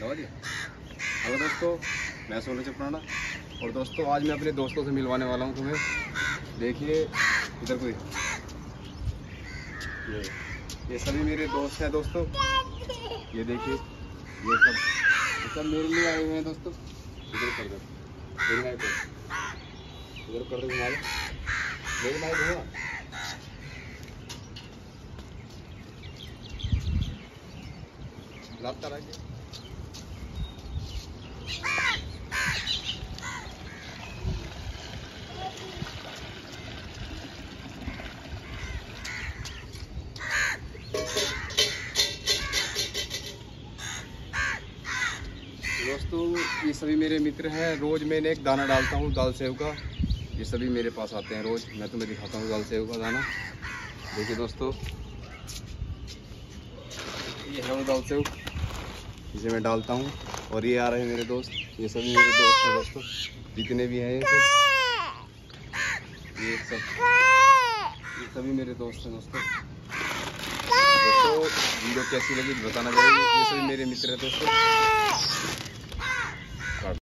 Hello दोस्तों, मैं सोनू चपराना और दोस्तों, आज मैं अपने दोस्तों से मिलवाने वाला हूँ तुम्हें। देखिए, इधर कोई। ये ये सभी मेरे दोस्त हैं दोस्तों। ये देखिए, ये सब ये सब मेरे लिए आए हुए हैं दोस्तों। इधर कर इधर कर दो दो मेरी माइक रहिए दोस्तों, ये सभी मेरे मित्र हैं। रोज़ मैंने एक दाना डालता हूँ, दाल सेव का। ये सभी मेरे पास आते हैं रोज़। मैं तुम्हें दिखाता हूँ दाल सेव का दाना। देखिए दोस्तों, ये है वो दाल सेव, इसे मैं डालता हूँ। और ये आ रहे हैं मेरे दोस्त। ये सभी मेरे दोस्त हैं दोस्तों। जितने भी हैं ये सब। ये सब। ये सभी मेरे दोस्त हैं दोस्तों। दोस्तों, वीडियो कैसी लगी बताना चाहिए ये सभी मेरे मित्र हैं दोस्तों।